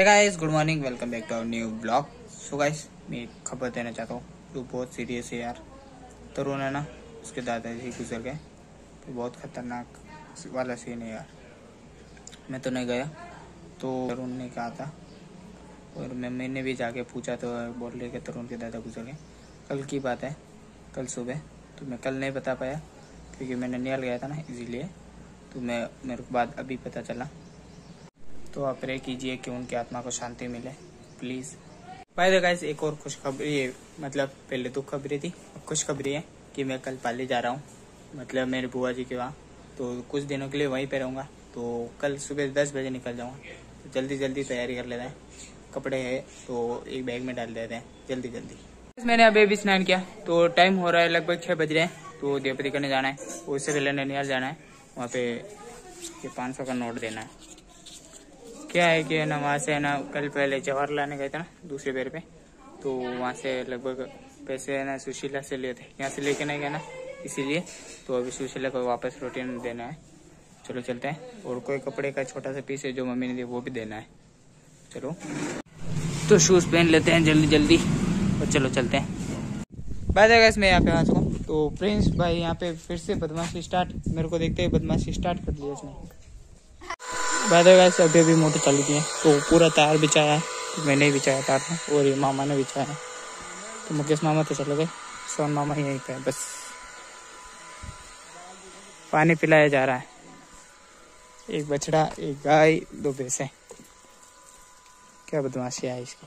है guys good morning welcome back to our new blog so guys मैं एक खबर देना चाहता हूँ, जो बहुत सीरियस है यार। तरुण है ना, उसके दादाजी गुजर गए। तो बहुत खतरनाक वाला सीन है यार। मैं तो नहीं गया तो तरुण ने कहा था। और मैं, मैंने भी जाके पूछा तो बोल रहे कि तरुण के दादा गुजर गए। कल की बात है, कल सुबह। तो मैं कल नहीं बता पाया, क्योंकि मैं ननियाल गया था ना, इसीलिए। तो मैं, मेरे को बाद अभी पता चला। तो आप प्रे कीजिए कि उनकी आत्मा को शांति मिले प्लीज़ बाय द गाइस एक और खुशखबरी है मतलब पहले तो खबरी थी, अब खुशखबरी है कि मैं कल पाली जा रहा हूँ मतलब मेरे बुआ जी के वहाँ। तो कुछ दिनों के लिए वहीं पे रहूँगा तो कल सुबह दस बजे निकल जाऊँगा। तो जल्दी जल्दी तैयारी कर लेते हैं। कपड़े है तो एक बैग में डाल देते हैं, जल्दी जल्दी। मैंने अभी अभी स्नान किया तो टाइम हो रहा है लगभग छः बज रहे हैं तो देवपति करने जाना है उससे पहले ननियाल जाना है, वहाँ पे ये पाँच सौ का नोट देना है। क्या है कि है ना, वहाँ से है ना, कल पहले जवाहर लाने गए थे ना, दूसरे पेड़ पे तो वहाँ से लगभग पैसे है ना, सुशीला से लिए थे। यहाँ से लेके नहीं गए ना, इसीलिए तो अभी सुशीला को वापस रोटी देना है। चलो चलते हैं, और कोई कपड़े का छोटा सा पीस है जो मम्मी ने दिया, वो भी देना है। चलो। तो शूज़ पहन लेते हैं जल्दी जल्दी, और चलो चलते हैं। बाय गैस मैं यहाँ पे आ चुका तो प्रिंस भाई, यहाँ पे फिर से बदमाशी स्टार्ट मेरे को देखते ही बदमाशी स्टार्ट कर दिया इसने बाय वैसे अभी अभी मोटर चल की है। तो पूरा तार बिछाया है। तो मैंने ही बिछाया तार में और ये मामा ने बिछाया तो मुकेश मामा तो चले गए। सोन मामा यहीं पे है, बस। पानी पिलाया जा रहा है। एक बछड़ा, एक गाय, दो भैंसे। क्या बदमाशी है इसकी?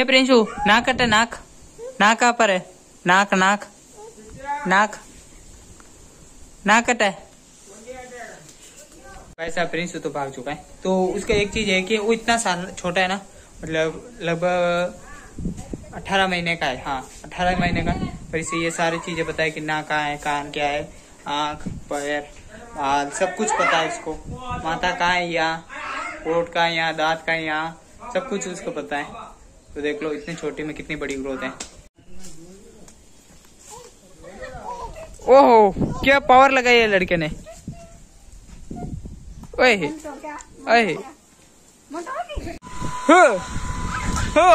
ए प्रिंशु नाक कटे नाक नाक पर है नाक नाक नाक नाक कटे वैसा प्रिंस तो भाग चुका है। तो उसका एक चीज़ है कि वो इतना साल छोटा है ना मतलब लगभग अठारह महीने का है। हाँ अठारह महीने का। पर इसे ये सारी चीज़ें पता है कि नाक कहाँ है, कान क्या है, आँख, पैर, बाल, सब कुछ पता है उसको। माथा कहाँ है यहाँ पोट कहाँ है यहाँ, दांत कहाँ है यहाँ, सब कुछ उसको पता है। तो देख लो, इतनी छोटी में कितनी बड़ी ग्रोथ है। ओहो, क्या पावर लगाई है लड़के ने? हो हो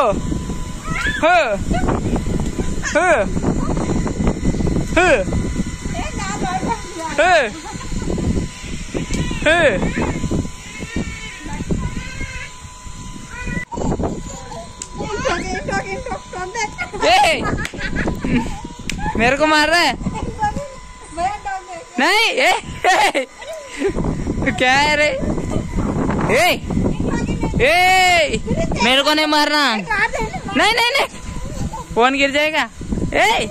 ए! मेरे को मार रहा है। नहीं ए, ए! क्या है रे? ए ए। मेरे को नहीं मारना। नहीं नहीं नहीं। फ़ोन गिर जाएगा। ए।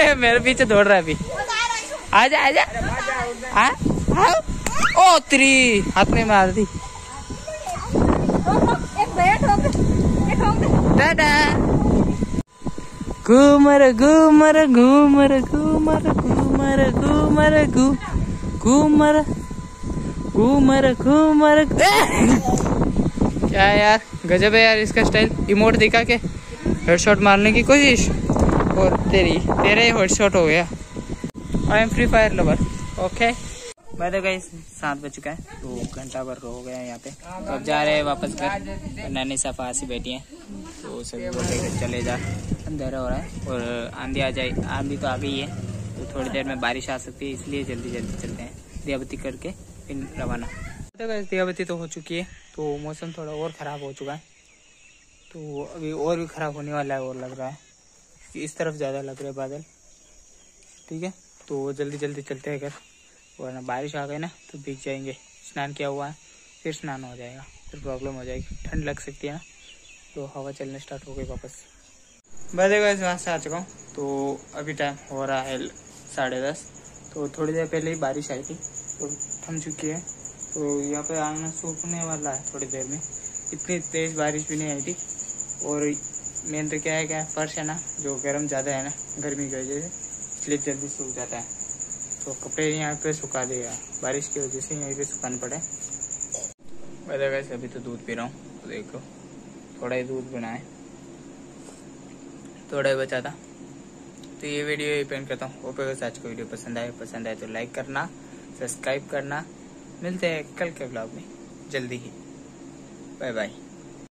ए मेरे पीछे दौड़ रहा है अभी। आजा आजा आ आओ ओ त्री। हाथ में मार दी। टाटा घूमर घूमर घूमर घूमर घूमर घूमर घूमर घूमर घूमर क्या है यार गजब है यार इसका स्टाइल इमोट दिखा के हेडशॉट मारने की कोशिश। और तेरी तेरे हेडशॉट हो गया। I am Free Fire lover okay मैं तो गई सात बज चुका है तो घंटा भर हो गया यहाँ पे। तो अब जा रहे हैं वापस घर नानी सफ़ा से बैठी है। तो सभी बोल चले जा, अंधेरा हो रहा है और आंधी आ जाए, आंधी तो आ गई है तो थोड़ी देर में बारिश आ सकती है, इसलिए जल्दी जल्दी चलते हैं, दियाबत्ती करके फिर रवाना। तो दियाबत्ती तो हो चुकी है तो मौसम थोड़ा और ख़राब हो चुका है तो अभी और भी ख़राब होने वाला है और लग रहा है इस तरफ़ ज़्यादा लग रहा बादल, ठीक है? तो जल्दी जल्दी चलते हैं घर, वरना बारिश आ गई ना तो भीग जाएँगे, स्नान किया हुआ है, फिर स्नान हो जाएगा, फिर प्रॉब्लम हो जाएगी, ठंड लग सकती है ना? तो हवा चलने स्टार्ट हो गई वापस। बजे गए वहाँ से आ चुका हूँ। तो अभी टाइम हो रहा है साढ़े दस। तो थोड़ी देर पहले ही बारिश आई थी तो थम चुकी है। तो यहाँ पे आँगन सूखने वाला है थोड़ी देर में। इतनी तेज़ बारिश भी नहीं आई थी। और मेन तो क्या है क्या फर्श है ना, जो गर्म ज़्यादा है ना, गर्मी की वजह से, इसलिए जल्दी सूख जाता है। तो कपड़े यहाँ पे सुखा देगा बारिश की वजह से यहीं पे सुखाने पड़े वैसे अभी तो दूध पी रहा हूँ। तो देख। लो थोड़ा ही दूध बनाए थोड़ा ही बचा था। तो ये वीडियो ये पेंट करता हूँ। अगर आज को वीडियो पसंद आए। पसंद आए तो लाइक करना सब्सक्राइब करना। मिलते हैं कल के ब्लॉग में। जल्दी ही। Bye bye